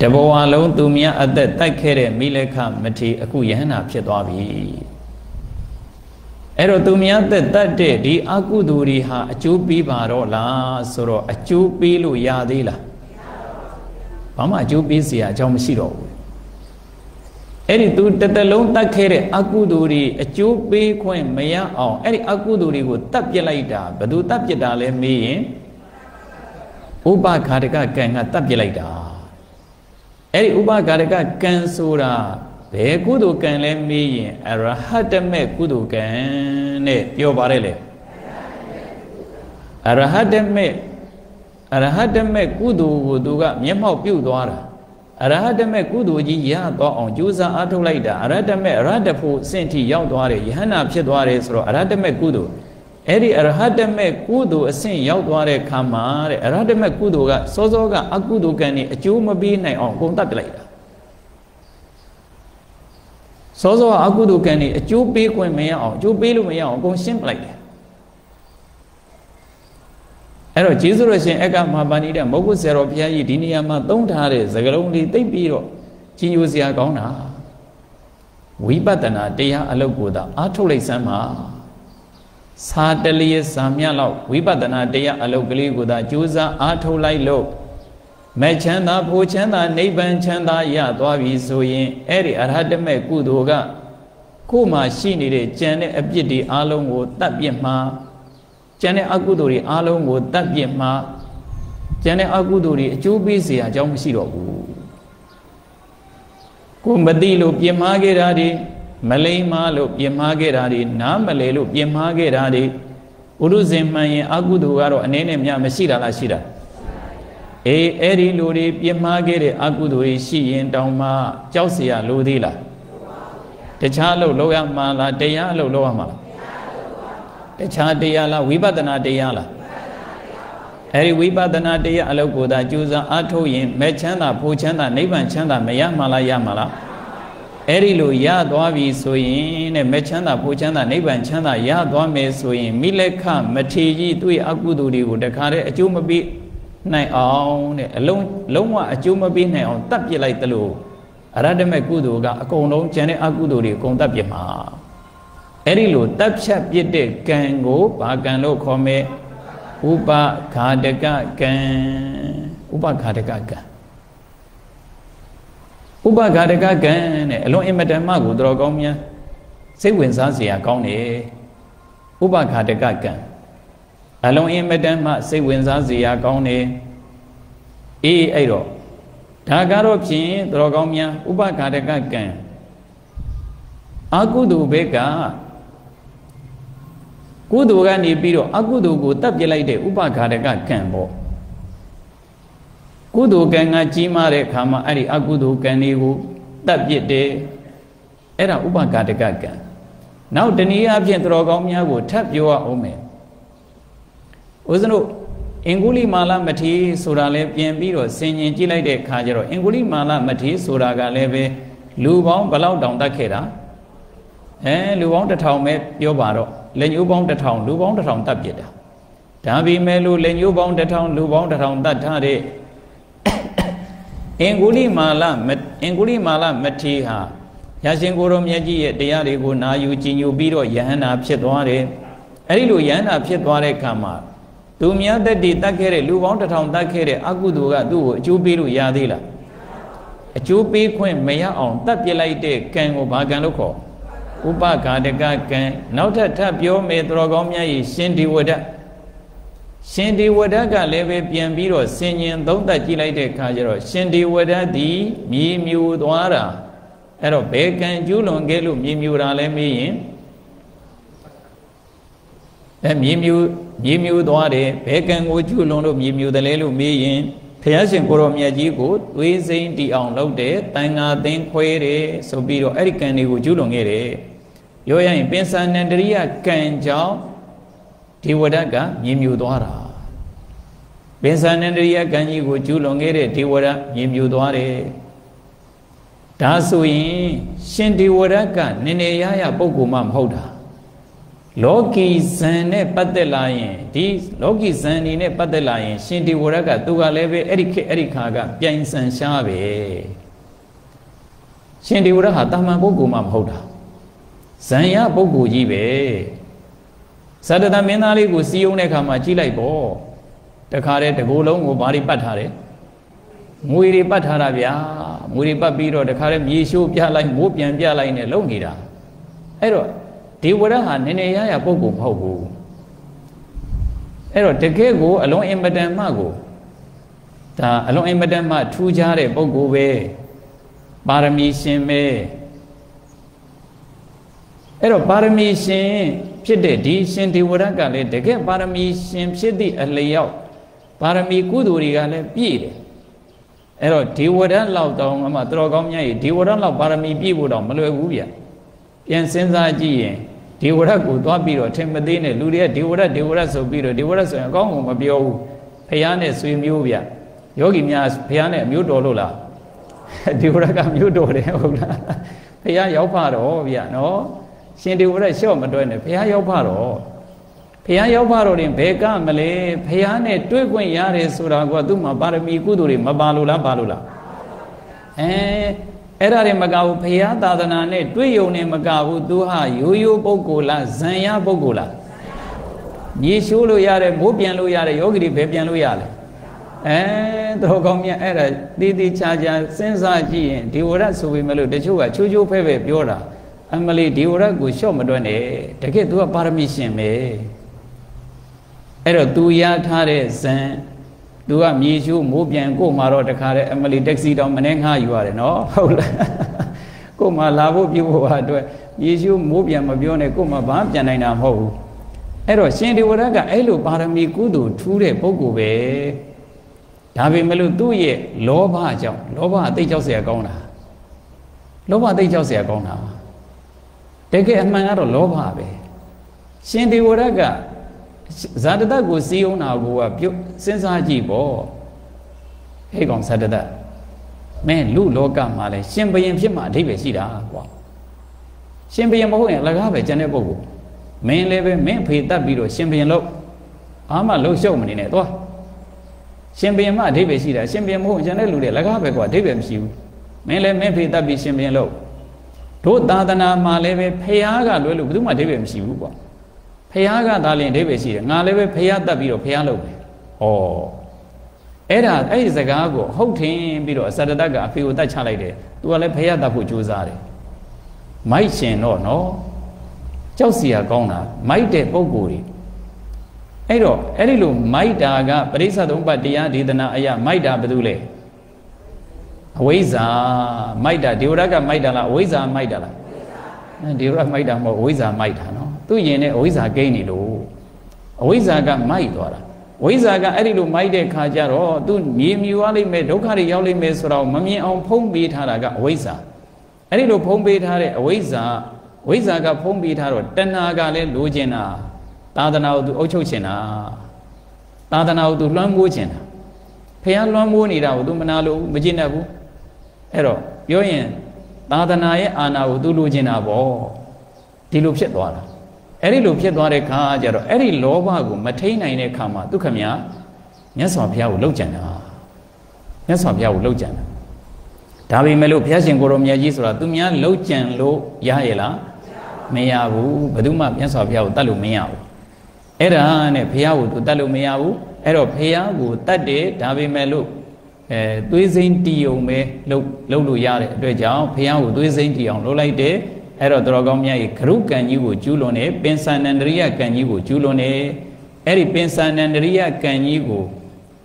S2: တဘဝလုံးသူမြတ်အသက်တိုက်ခဲ့တဲ့မိလက်ခမထေအခုယဟန္တာဖြစ်သွားပြီအဲ့တော့သူများသက်တတ်တဲ့ဒီအကုသိုလ်တွေဟာအကျိုးပေးပါတော့လားဆိုတော့အကျိုးပေးလို့ရသေးလား ဘာမှအကျိုးပေးစရာအကြောင်းမရှိတော့ဘူးအဲ့ဒီသူတစ်သက်လုံးတတ်ခဲ့တဲ့အကုသိုလ်တွေအကျိုးပေးခွင့်မရအောင်အဲ့ဒီအကုသိုလ်တွေကိုတတ်ပြစ်လိုက်တာဘယ်သူတတ်ပြစ်တာလဲမေးရင်ဥပခါတကကံကတတ်ပြစ်လိုက်တာအဲ့ဒီဥပခါတကကံဆိုတာဘယ်ကုသိုလ်ကံလဲမေးရင်အရဟတမေကုသိုလ်ကံနဲ့ပြောပါတယ်လေအရဟတမေ အရဟတမေကုသိုလ်ကိုသူကမျက်မှောက်ပြုတ်သွားတာအရဟတမေကုသိုလ်ကြီးရသွားအောင်ကြိုးစားအားထုတ်လိုက်တာအရဟတမေအရဟတဖို့အဆင့်ထိရောက်သွားတယ်ယဟန္တာဖြစ်သွားတယ်ဆိုတော့အရဟတမေကုသိုလ်အဲ့ဒီအရဟတမေကုသိုလ်အဆင့်ရောက်သွားတဲ့ခါမှာတဲ့အရဟတမေကုသိုလ်ကစောစောကအကုသိုလ်ကံนี่အကျိုးမပေးနိုင်အောင်အကုန်တတ်ပြလိုက်တာစောစောအကုသိုလ်ကံนี่အကျိုးပေးခွင့်မရအောင်အကျိုးပေးလို့မရအောင်အကုန်ရှင်းပလိုက်တယ် အဲ့တော့ကျေးဇူးတော်ရှင်အက္ကမဟာပါဏိတမုဂ္ဂုဆရာတော်ဘုရားကြီးဒီနေရာမှာသုံးထားတဲ့သကလုံးလေးသိပ်ပြီးတော့ကြီးညိုစရာကောင်းတာဝိပဿနာတရားအလုပ်ကိုသာအားထုတ်လိုက်စမ်းပါစာတလျက်စာမြလောက်ဝိပဿနာတရားအလုပ်ကလေးကိုသာကြိုးစားအားထုတ်လိုက်လို့မဲ့ချမ်းသာဖို့ချမ်းသာနိဗ္ဗာန်ချမ်းသာရသွားပြီဆိုရင်အဲ့ဒီအရဟတမေကုသိုလ်ကကိုယ်မှာရှိနေတဲ့ကြံတဲ့အပြစ်တွေအလုံးကိုတတ်ပြစ်မှာ ကျန်တဲ့အကုသိုလ်တွေအလုံးကိုတတ်ပြစ်မှာကျန်တဲ့အကုသိုလ်တွေအကျိုးပေးเสียအကြောင်းမရှိတော့ဘူးကိုမသိလို့ပြင်မာခဲ့တာတွေမလိမ္မာလို့ပြင်မာခဲ့တာတွေနားမလဲလို့ပြင်မာခဲ့တာတွေဥရုဇင်မှန်ရင်အကုသိုလ်ကတော့အနေနဲ့များမရှိတာလားရှိတာအေးအဲ့ဒီလူတွေပြင်မာခဲ့တဲ့အကုသိုလ်တွေရှိရင်တောင်မှကြောက်เสียလို့သေးလားတခြားလို့လောက်ရမှာလားတရားလို့လောက်ရမှာလား တခြားတရားလားဝိပဿနာတရားလားအဲဒီဝိပဿနာတရားအလုပ်ကိုသာကြိုးစားအားထုတ်ရင်မဲ့ချမ်းသာဖို့ချမ်းသာနိဗ္ဗာန်ချမ်းသာမရမှာလားရမှာလားအဲ့ဒီလိုရသွားပြီဆိုရင်တဲ့မဲ့ချမ်းသာဖို့ချမ်းသာနိဗ္ဗာန်ချမ်းသာရသွားမယ်ဆိုရင်မိလက်ခမထေကြီးသူ့ရဲ့အကုသိုလ်တွေကိုတခါတည်းအကျိုးမပေးနိုင်အောင်တဲ့အလုံးလုံးဝအကျိုးမပေးနိုင်အောင်တတ်ပြစ်လိုက်သလိုအရဟတမေကုသိုလ်ကအကုန်လုံးကျန်တဲ့အကုသိုလ်တွေအကုန်တတ်ပြစ်မှာ အဲ့ဒီလိုတပ်ဖြတ်ပြစ်တဲ့ကံကိုဘာကံလို့ခေါ်မဲဥပခါတကကံဥပခါတကကံဥပခါတကကံနဲ့အလွန်အင်မတန်မှကိုတော်ကောင်းများစိတ်ဝင်စားစရာကောင်းတယ်ဥပခါတကကံအလုံးအင်မတန်မှစိတ်ဝင်စားစရာကောင်းတယ်အေးအဲ့တော့ဒါကတော့ဖြင့်တော်ကောင်းများဥပခါရကကံအကုသိုလ်ဘက်က ကုသိုလ်ကနေပြီးတော့အကုသိုလ်ကိုတတ်ပြလိုက်တဲ့ဥပခါရကကံပေါ့ကုသိုလ်ကံကကြီးမားတဲ့အခါမှာအဲ့ဒီအကုသိုလ်ကံတွေကိုတတ်ပြစ်တယ်အဲ့ဒါဥပခါရကကံနောက်တနည်းအားဖြင့်တော်ကောင်းများကိုထပ်ပြောရအောင်မယ်ဦးဇင်းတို့အင်္ဂုလိမာလမထေရဆိုတာလည်းပြင်ပြီးတော့ဆင်ញင်ကြည့်လိုက်တဲ့အခါကျတော့အင်္ဂုလိမာလမထေရဆိုတာကလည်းပဲလူပေါင်းဘလောက်တောင်တတ်ခဲ့တာအဲလူပေါင်းတစ်ထောင်ပဲပြောပါတော့ လက်ညှိုးပေါင်းတစ်ထောင်လူပေါင်းတစ်ထောင်တတ်ပြစ်တာဒါပေမဲ့လို့လက်ညှိုးပေါင်းတစ်ထောင်လူပေါင်းတစ်ထောင်တတ်ထားတဲ့အင်္ဂုလိမာလအင်္ဂုလိမာလမထေရဟာရရှင်ကိုရောမြတ်ကြီးရဲ့တရားတွေကိုနာယူကြည်ညိုပြီးတော့ယဟန္တာဖြစ်သွားတယ်အဲ့ဒီလိုယဟန္တာဖြစ်သွားတဲ့အခါမှာသူမြတ်တက်တည်တတ်ခဲ့တဲ့လူပေါင်းတစ်ထောင်တတ်ခဲ့တဲ့အကုသိုလ်ကသူ့ကိုအကျိုးပေးလို့ရသေးလားအကျိုးပေးခွင့်မရအောင်တတ်ပြလိုက်တဲ့ကံကိုဘာကံလို့ခေါ် ဥပဂါတကကံနောက်ထပ်ထပ်ပြောမယ်တော်ကောင်းမြတ်ကြီးရှင်ဒီဝဒရှင်ဒီဝဒကလည်းပဲပြန်ပြီးတော့ဆင်ញင်သုံးသပ်ကြည့်လိုက်တဲ့အခါကျတော့ရှင်ဒီဝဒသည်မြည်မြူသွားတာအဲ့တော့ဘယ်ကံကျူးလွန်ခဲ့လို့မြည်မြူတာလဲမေးရင်အဲမြေမြူမြေမြူသွားတယ်ဘဲကံကိုကျွလွန်လို့မြေမြူတယ်လဲလို့မေးရင်ဘုရားရှင်ကိုရောမြတ်ကြီးကိုသွေးစိမ့်တီအောင်လုပ်တယ်တန်ဃာသင်ခွဲတယ်ဆိုပြီးတော့အဲ့ဒီကံတွေကိုကျွလွန်ခဲ့တယ် ပြောရရင်ပင်စန္နန္တရိယကံကြောင့်ဒေဝဒတ်ကမြေမြူသွားတာပင်စန္နန္တရိယကံကြီးကိုကျွလွန်ခဲ့တဲ့ဒေဝဒတ်မြေမြူသွားတယ်ဒါဆိုရင်ရှင်ဒေဝဒတ်ကနည်းနည်းရရပုဂ္ဂိုလ်မှမဟုတ်တာလောကီဇန်နဲ့ပတ်သက်လာရင်ဒီလောကီဇန်နေနဲ့ပတ်သက်လာရင် ရှင်ဒီဝရကသူကလည်းပဲအဲ့ဒီခေအဲ့ဒီခါကပြိုင်ဆန်ရှားပဲရှင်ဒီဝရဟာတာမန်ပုဂ္ဂိုလ်မှမဟုတ်တာ ဇန်ရပုဂ္ဂိုလ်ကြီးပဲသတ္တတမင်းသားလေးကိုစီးယုံတဲ့ခါမှာကြီးလိုက်ပေါ့တခါတည်းတကိုယ်လုံးကိုဘာတွေပတ်ထားတယ်ငွေတွေပတ်ထားတာဗျာငွေတွေပတ်ပြီးတော့တခါတည်းမြေရှိုးပြလိုက်မိုးပြန်ပြလိုက်နဲ့လုံနေတာအဲ့တော့ဒီဝရဟာနည်းနည်းရရပုဂ္ဂိုလ်မဟုတ်ဘူးအဲ့တော့တကယ်ကိုအလုံးအင်မတန်မှကိုဒါအလုံးအင်မတန်မှထူးခြားတဲ့ပုဂ္ဂိုလ်ပဲပါရမီရှင်ပဲ အဲ့တော့ပါရမီရှင်ဖြစ်တဲ့ဒီရှင်ဒီဝရကလည်းတကယ်ပါရမီရှင်ဖြစ်သည့်အလျောက်ပါရမီကုသိုလ်တွေကလည်းပြည့်တယ်အဲ့တော့ဒီဝရလောက်တောင်အမှတော်ကောင်းမြတ်ကြီးဒီဝရလောက်ပါရမီပြည့်ဖို့တော့မလွယ်ဘူးဗျပြန်စဉ်းစားကြည့်ရင်ဒေဝရတ်ကိုသွားပြီးတော့ထင်မသေးနဲ့လူတွေကဒေဝရတ်ဒေဝရတ်ဆိုပြီးတော့ဒေဝရတ်ဆိုရင်အကောင်းကိုမပြောဘူးဖះနဲ့ဆွေမျိုးဗျယောဂီများဖះနဲ့အမျိုးတော်လို့လားဒေဝရတ်ကမျိုးတော်တယ်ဟုတ်လားဖះရောက်ဖတော့ဗျနော် ရှင်ဒေဝရတ်လျှော့မတွဲနဲ့ဖះရောက်ဖတော့ဖះရောက်ဖတော့ရင်ဘယ်ကမလဲဖះနဲ့တွေ့ခွင့်ရတယ်ဆိုတာကသူ့မှာပါရမီကုသိုလ်တွေမပါလို့လားပါလို့လားအဲအဲ့ဒါတွေမကဘူးဖရာသာသနာနဲ့တွေ့ယုံနေမကဘူးသူဟာရိုးရိုးပုဂ္ဂိုလ်လားဇံရပုဂ္ဂိုလ်လားမြေရှိုးလို့ရတယ်မိုးပြန်လို့ရတယ်ယောဂီတွေဘယ်ပြန်လို့ရလဲအဲတော်ကောင်းမြတ်အဲ့ဒါတည်တည်ချာချာစဉ်းစားကြည့်ရင်ဒီဝရဆိုပေမဲ့လို့တချို့ကချိုးချိုးဖဲဖဲပြောတာ အမလီဒီဝရကိုလျှော့မတွက်နဲ့တကယ်သူကပါရမီရှင်ပဲအဲ့တော့သူရထားတဲ့ဇံသူကမြေရှိုးမိုးပြန်ကို့မှာတော့တခါတည်းအမလီတက္ကစီတောင်မနေငှားယူရတယ်နော်ဟုတ်လားကို့မှာလာဖို့ပြုဖို့ဟာအတွက်မြေရှိုးမိုးပြန်မပြောနဲ့ကို့မှာဘာပြန်နိုင်တာမဟုတ်ဘူးအဲ့တော့ရှင်ဒီဝရကအဲ့လိုပါရမီကုသိုလ်ထူးတဲ့ပုဂ္ဂိုလ်ပဲဒါပေမဲ့လို့သူ့ရဲ့လောဘကြောင့်လောဘအသိကြောက်เสียကောင်းတာလောဘအသိကြောက်เสียကောင်းတာ တကယ်အမှန်ကတော့လောဘပဲရှင်ဒီဝရကဇာတတကိုစီးအောင်တာကိုကပြုစဉ်းစားကြည့်ပေါ့ဟဲ့ကောင်ဇာတတမင်းလူလောကမှာလဲရှင်ဘရင်ဖြစ်မှအဓိပ္ပာယ်ရှိတာကွာရှင်ဘရင်မဟုတ်ရင်အလကားပဲကျန်တဲ့ပုဂ္ဂိုလ်မင်းလည်းပဲမင်းဖေတတ်ပြီးတော့ရှင်ဘရင်လို့အားမလှုပ်ရှုပ်မနေနဲ့သွားရှင်ဘရင်မှအဓိပ္ပာယ်ရှိတာရှင်ဘရင်မဟုတ်ကျန်တဲ့လူတွေလကားပဲကွာအဓိပ္ပာယ်မရှိဘူးမင်းလည်းမင်းဖေတတ်ပြီးရှင်ဘရင်လို့ တို့သာသနာမှာလည်းပဲဖះကလွဲလို့ဘယ်သူမှအဓိပ္ပာယ်မရှိဘူးကွာဖះကသာလင်အဓိပ္ပာယ်ရှိတယ်ငါလည်းပဲဖះတတ်ပြီးတော့ဖះလုပ်မယ်ဩအဲ့ဒါအဲ့ဒီစကားကိုဟုတ်ထင်ပြီးတော့အစတတကအဖေကိုတတ်ချလိုက်တယ်သူကလည်းဖះတတ်ဖို့ကြိုးစားတယ်မိုက်ရှင်တော့နော်ကြောက်စီရကောင်းတာမိုက်တဲ့ပုံကိုယ်တွေအဲ့တော့အဲ့ဒီလိုမိုက်တာကပရိစ္ဆသုံးပတ်တရားဒေသနာအရာမိုက်တာဘာလို့လဲ အဝိဇ္ဇာမိုက်တာဒေဝရကမိုက်တာလားအဝိဇ္ဇာမိုက်တာလားဒေဝရမိုက်တာမဟုတ်အဝိဇ္ဇာမိုက်တာနော်သူယင်နဲ့အဝိဇ္ဇာကိန်းနေလို့အဝိဇ္ဇာကမိုက်သွားတာဝိဇ္ဇာကအဲ့ဒီလိုမိုက်တဲ့ခါကျတော့သူမြေမြူသွားလိမ့်မယ်ဒုက္ခတွေရောက်လိမ့်မယ်ဆိုတော့မမြင်အောင်ဖုံးပေးထားတာကအဝိဇ္ဇာအဲ့ဒီလိုဖုံးပေးထားတဲ့အဝိဇ္ဇာဝိဇ္ဇာကဖုံးပေးထားတော့တဏှာကလည်းလိုချင်တာသာသနာကိုသူအုပ်ချုပ်ချင်တာသာသနာကိုသူလွှမ်းမိုးချင်တာဖះလွှမ်းမိုးနေတာကိုသူမနာလို့မကျင့်တတ်ဘူး အဲ့တော့ပြောရင်သာသနာရဲ့အာဏာကိုသူလိုချင်တာပေါ့ဒီလိုဖြစ်သွားတာအဲ့ဒီလိုဖြစ်သွားတဲ့ခါကျတော့အဲ့ဒီလောဘကိုမထိန်နိုင်တဲ့ခါမှာဒုက္ခမြမြတ်စွာဘုရားကိုလှုပ်ကြံတာမြတ်စွာဘုရားကိုလှုပ်ကြံတာဒါပေမဲ့လို့ဘုရားရှင်ကိုရောမြတ်ကြီးဆိုတာသူများလှုပ်ကြံလို့ရရဲ့လားမရဘူးဘယ်သူမှမြတ်စွာဘုရားကိုတတ်လို့မရဘူးအဲ့ဒါနဲ့ဘုရားကိုသူတတ်လို့မရဘူးအဲ့တော့ဘုရားကိုတတ်တယ်ဒါပေမဲ့လို့ အဲသွေးစိမ့်တီုံပဲလှုပ်လှုပ်လို့ရတဲ့အတွက်ကြောင့်ဘုရားကိုသွေးစိမ့်တီအောင်လှုပ်လိုက်တယ်အဲ့တော့တော်ကောင်းမြတ်ရဲ့ဂရုကံကြီးကိုကျူးလွန်တယ်ပင်စန္နန္ဒရိယကံကြီးကိုကျူးလွန်တယ်အဲ့ဒီပင်စန္နန္ဒရိယကံကြီးကို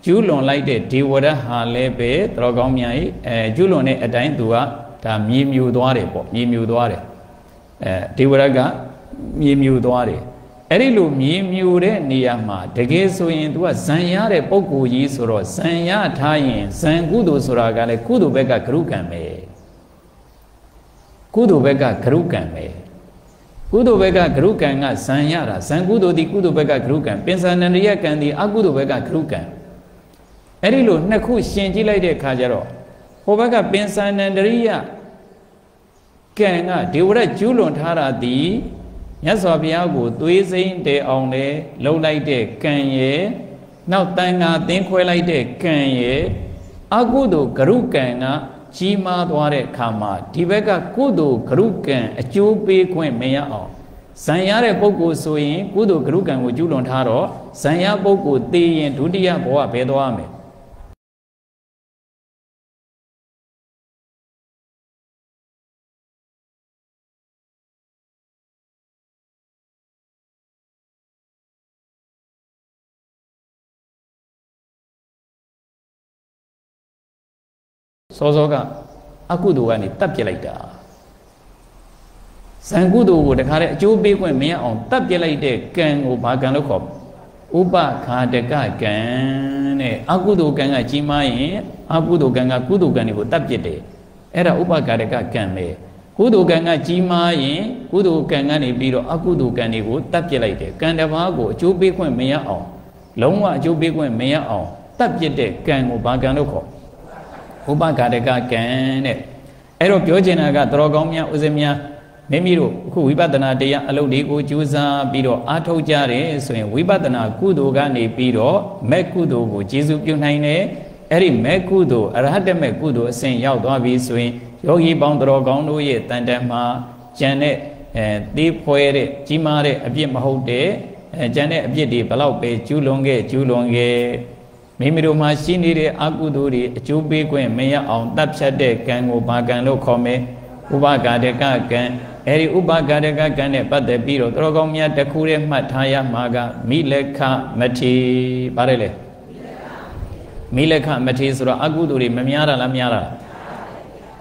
S2: ကျူးလွန်လိုက်တဲ့ဒေဝရဟာလည်းပဲတော်ကောင်းမြတ်ရဲ့အဲကျူးလွန်တဲ့အတိုင်းသူကဒါမြေမြူသွားတယ်ပေါ့မြေမြူသွားတယ်အဲဒေဝရကမြေမြူသွားတယ် အဲ့ဒီလိုမြေမြူတဲ့နေရာမှာတကယ်ဆိုရင် तू ကဇံရတဲ့ပုံကိုကြီးဆိုတော့ဇံရထားရင်ဇံကုသိုလ်ဆိုတာကလည်းကုသိုလ်ဘက်ကဂရုကံပဲကုသိုလ်ဘက်ကဂရုကံပဲကုသိုလ်ဘက်ကဂရုကံကဇံရတာဇံကုသိုလ်ဒီကုသိုလ်ဘက်ကဂရုကံပင်စန္နရိယကံဒီအကုသိုလ်ဘက်ကဂရုကံအဲ့ဒီလိုနှစ်ခုရှင်ကြည့်လိုက်တဲ့အခါကျတော့ဟိုဘက်ကပင်စန္နရိယကံကဒေဝရကျူးလွန်ထားတာဒီ မြတ်စွာဘုရားကိုသွေးစိမ့်တဲအောင်လေလှုပ်လိုက်တဲ့ကံရဲ့နောက်တန်ဃာသင်ခွဲလိုက်တဲ့ကံရဲ့အကုသိုလ်ဂရုကံကကြီးမားသွားတဲ့အခါမှာဒီဘက်ကကုသိုလ်ဂရုကံအကျိုးပေးခွင့်မရအောင်ဇံရတဲ့ပုဂ္ဂိုလ်ဆိုရင်ကုသိုလ်ဂရုကံကိုကျူးလွန်ထားတော့ဇံရပုဂ္ဂိုလ်သိရင်ဒုတိယဘဝဘယ်သွားမလဲ စောစောကအကုသိုလ်ကနေတတ်ပြစ်လိုက်တာဇံကုသိုလ်ကိုတခါတည်းအကျိုးပေးခွင့်မရအောင်တတ်ပြစ်လိုက်တဲ့ကံကိုဘာကံလို့ခေါ်ဥပခါတကကံတဲ့အကုသိုလ်ကံကကြီးမားရင်အကုသိုလ်ကံကကုသိုလ်ကံတွေကိုတတ်ပြစ်တယ်အဲ့ဒါဥပခါတကကံပဲကုသိုလ်ကံကကြီးမားရင်ကုသိုလ်ကံကနေပြီးတော့အကုသိုလ်ကံတွေကိုတတ်ပြစ်လိုက်တယ်ကံတစ်ပါးကိုအကျိုးပေးခွင့်မရအောင်လုံးဝအကျိုးပေးခွင့်မရအောင်တတ်ပြစ်တဲ့ကံကိုဘာကံလို့ခေါ် ဥပဂါရကကံတဲ့အဲ့တော့ပြောချင်တာကတော်ကောင်းများဥစဉ်များမိမိတို့အခုဝိပဿနာတရားအလုပ်တွေကိုကြိုးစားပြီးတော့အားထုတ်ကြတယ်ဆိုရင်ဝိပဿနာကုသိုလ်ကနေပြီးတော့မဲ့ကုသိုလ်ကိုကျေစုပြုနိုင်တယ်အဲ့ဒီမဲ့ကုသိုလ်အရဟတမဲ့ကုသိုလ်အစဉ်ရောက်သွားပြီဆိုရင်ယောဂီပေါင်းတော်ကောင်းတို့ရဲ့တန်တမှာကြံတဲ့အဲသေဖွဲတဲ့ကြီးမားတဲ့အပြစ်မဟုတ်တဲ့အဲကြံတဲ့အပြစ်တွေဘလောက်ပဲကျူးလွန်ခဲ့ကျူးလွန်ခဲ့ မိမိတို့မှာရှိနေတဲ့အကုသိုလ်တွေအကျိုးပေးခွင့်မရအောင်တပ်ဖြတ်တဲ့ကံကိုဘာကံလို့ခေါ်မယ်ဥပဂါဒကကံအဲဒီဥပဂါဒကကံနဲ့ပတ်သက်ပြီးတော့တော်ကောင်းများတခုတည်းမှတ်ထားရမှာကမိလက်ခမထေဗါတယ်လေမိလက်ခမထေဆိုတော့အကုသိုလ်တွေမများတာလားများတာ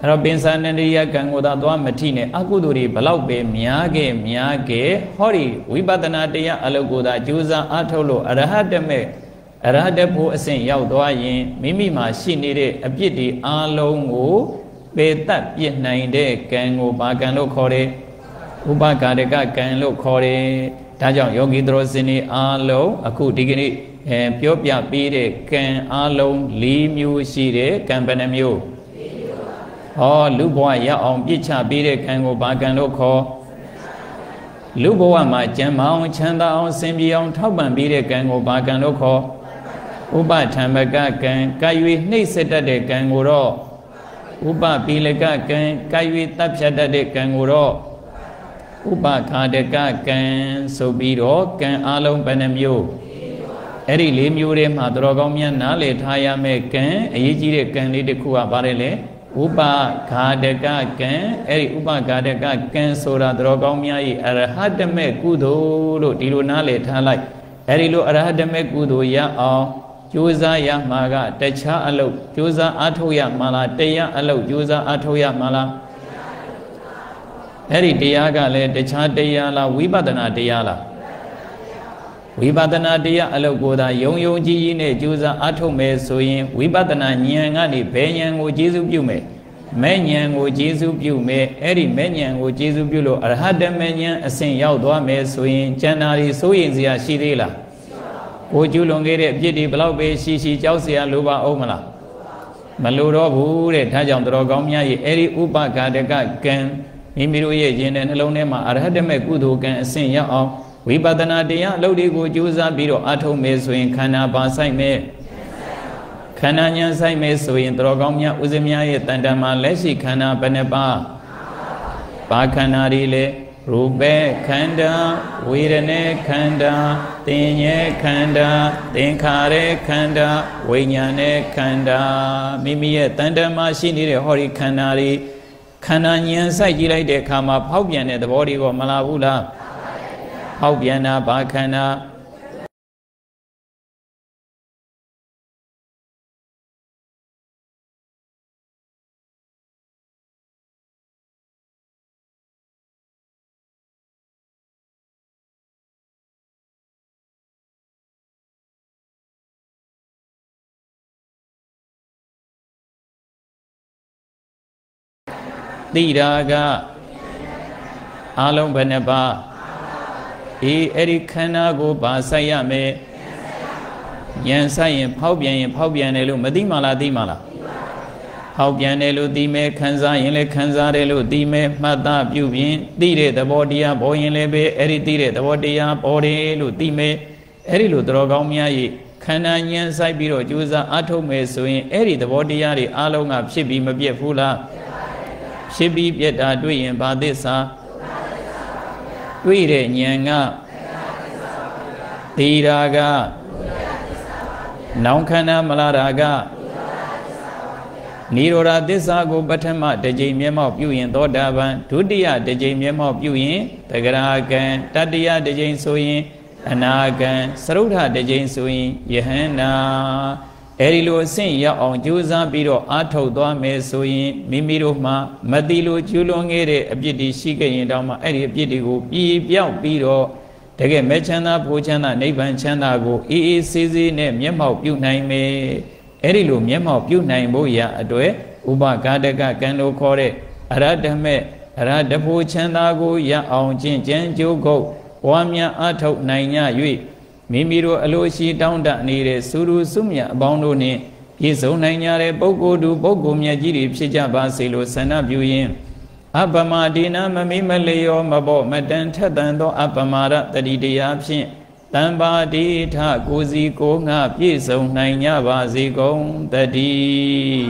S2: အဲ့တော့ပင်စန္ဒရိယကံကိုသာသွားမထိနဲ့အကုသိုလ်တွေဘလောက်ပဲများခဲ့များခဲ့ဟောဒီဝိပဿနာတရားအလုပ်ကိုသာကြိုးစားအားထုတ်လို့အရဟတမေ အရဟတဖို့အဆင့်ရောက်သွားရင်မိမိမှာရှိနေတဲ့အပြစ်တွေအလုံးကိုပေတတ်ပြစ်နိုင်တဲ့ကံကိုဘာကံလို့ခေါ်တယ်ဥပကာရကကံလို့ခေါ်တယ်ဒါကြောင့်ယောဂီတော်စင်တွေအလုံးအခုဒီကနေ့အဲပြောပြပေးတဲ့ကံအလုံး၄မျိုးရှိတယ်ကံဘယ်နှမျိုးဟောလူဘဝရအောင်ပြစ်ချပေးတဲ့ကံကိုဘာကံလို့ခေါ်လူဘဝမှာကျမ်းမအောင်ချမ်းသာအောင်စင်ပြေအောင်ထောက်ပံ့ပေးတဲ့ကံကိုဘာကံလို့ခေါ် ဥပထံမကကံကာယွေနှိမ့်ဆက်တတ်တဲ့ကံကိုတော့ဥပပီလကကံကာယွေတပ်ဖြတ်တတ်တဲ့ကံကိုတော့ဥပခါတကကံဆိုပြီးတော့ကံအလုံးဘယ်နှမျိုးအဲ့ဒီလေးမျိုးထဲမှာတော်ကောင်းများနားလည်ထားရမယ့်ကံအရေးကြီးတဲ့ကံလေးတစ်ခုကပါတယ်လေဥပဂါတကကံအဲ့ဒီဥပဂါတကကံဆိုတာတော်ကောင်းများဤအရဟတမေကုသိုလ်လို့ဒီလိုနားလည်ထားလိုက်အဲ့ဒီလိုအရဟတမေကုသိုလ်ရအောင် ကြိုးစားရမှာကတခြားအလုပ်ကြိုးစားအားထုတ်ရမှာလားတရားအလုပ်ကြိုးစားအားထုတ်ရမှာလားအဲ့ဒီတရားကလည်းတခြားတရားလားဝိပဿနာတရားလားဝိပဿနာတရားအလုပ်ကိုသာယုံယုံကြည်ကြည်နဲ့ကြိုးစားအားထုတ်မယ်ဆိုရင်ဝိပဿနာဉာဏ်ကနေဘယ်ဉာဏ်ကိုကျေစုပြုမယ်မဲ့ဉာဏ်ကိုကျေစုပြုမယ်အဲ့ဒီမဲ့ဉာဏ်ကိုကျေစုပြုလို့အရဟတမဲ့ဉာဏ်အစဉ်ရောက်သွားမယ်ဆိုရင်ကျန်တာတွေစိုးရင်စရာရှိသေးလား ကိုကျူးလွန်ခဲ့တဲ့အပြစ်တွေဘလောက်ပဲရှိရှိကြောက်စရာလိုပါအောင်မလားမလိုတော့ဘူးတဲ့ဒါကြောင့်တော်ကောင်းများရဲ့အဲ့ဒီဥပဂါတကကံမိမိတို့ရဲ့ရင်တဲ့နှလုံးထဲမှာအရဟတမဲ့ကုသိုလ်ကံအစဉ်ရောက်အောင်ဝိပဿနာတရားအလုပ်တွေကိုကြိုးစားပြီးတော့အထုံးမယ်ဆိုရင်ခန္ဓာပါဆိုင်မယ်ခန္ဓာဉာဏ်ဆိုင်မယ်ဆိုရင်တော်ကောင်းများဥစ္စမြရဲ့တန်တမှာလက်ရှိခန္ဓာဘယ်နှပါပါခန္ဓာတွေလေ ရူပေခန္ဓာဝေဒနေခန္ဓာသင်ញေခန္ဓာသင်္ခါရခန္ဓာဝိညာဉ်နဲ့ခန္ဓာမိမိရဲ့တန်တမှာရှိနေတဲ့ဟောဒီခန္ဓာတွေခန္ဓာဉာဏ်စိုက်ကြည့်လိုက်တဲ့အခါမှာဖောက်ပြန်တဲ့သဘောတွေကမလာဘူးလားဟောက်ပြန်တာဘာခန္ဓာ တိရာကအလုံးဘယ်နှပါအေးအဲ့ဒီခန္ဓာကိုပါဆိုင်ရမယ်ဉာဏ်ဆိုင်ရင်ဖောက်ပြန်ရင်ဖောက်ပြန်တယ်လို့မသိမှလားသိမှလားဖောက်ပြန်တယ်လို့သိမယ်ခံစားရင်လည်းခံစားတယ်လို့သိမယ်မှတ်သားပြုပြင်သိတဲ့သဘောတရားပေါ်ရင်လည်းပဲအဲ့ဒီသိတဲ့သဘောတရားပေါ်တယ်လို့သိမယ်အဲ့ဒီလိုတော်ကောင်းများ၏ခန္ဓာဉာဏ်ဆိုင်ပြီးတော့ကြိုးစားအထုတ်မယ်ဆိုရင်အဲ့ဒီသဘောတရားတွေအလုံးကဖြစ်ပြီးမပြတ်ဘူးလား ဖြစ်ပြီးပြတ်တာတွေ့ရင်ဘာသစ္စာတွေ့တဲ့ဉာဏ်ကတိရာကနောင်ခန္ဓာမလာရာကနိရောဓသစ္စာကိုပထမတစ်ကြိမ်မျက်မှောက်ပြုရင်သောတာပန်ဒုတိယတစ်ကြိမ်မျက်မှောက်ပြုရင်တဂရကံတတိယတစ်ကြိမ်ဆိုရင် အနာကံသရုဋ္ဌတစ်ကြိမ်ဆိုရင်ယဟန္တာ အဲဒီလိုအဆင့်ရောက်အောင်ကြိုးစားပြီးတော့အားထုတ်သွားမယ်ဆိုရင်မိမိတို့မှမတိလိုကျူးလွန်ခဲ့တဲ့အပြစ်တွေရှိခဲ့ရင်တောင်မှအဲ့ဒီအပြစ်တွေကိုပြေပြောက်ပြီးတော့တကယ်မဲ့ချမ်းသာဖိုးချမ်းသာနိဗ္ဗာန်ချမ်းသာကိုအေးအေးဆေးဆေးနဲ့မျက်မှောက်ပြုနိုင်မယ်အဲ့ဒီလိုမျက်မှောက်ပြုနိုင်ဖို့ရအတွက်ဥပဂါတကကံလို့ခေါ်တဲ့အရတမေအရတဖို့ချမ်းသာကိုရအောင်ကျင့်ကြံကြိုးကုပ်ပွားများအထုတ်နိုင်ကြ၍ မိမိတို့အလိုရှိတောင်းတနေတဲ့စူရူစုမြတ်အပေါင်းတို့နှင့်ပြည့်စုံနိုင်ကြတဲ့ပုဂ္ဂိုလ်သူပုဂ္ဂိုလ်မြတ်ကြီးတွေဖြစ်ကြပါစေလို့ဆန္ဒပြုရင်းအပမဒေနမမိမလျောမဘောမတန်ထက်တန်သော အပမာရတတိတရားဖြင့်တံပါတိထကိုစီကိုငါပြည့်စုံနိုင်ကြပါစေကုန်တည်း